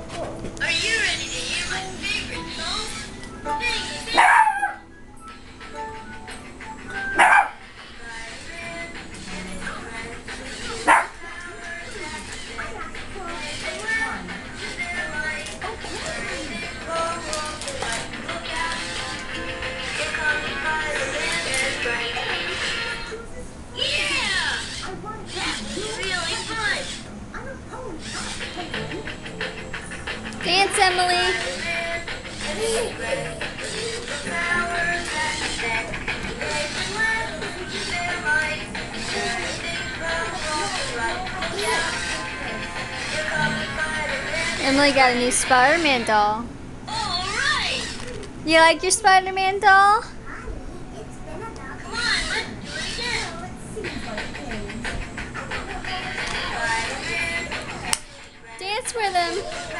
Are you ready to hear my favorite song? Sing it. Yeah! Dance, Emilie. Emilie got a new Spider-Man doll. You like your Spider-Man doll? Dance with him.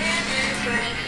Spanish.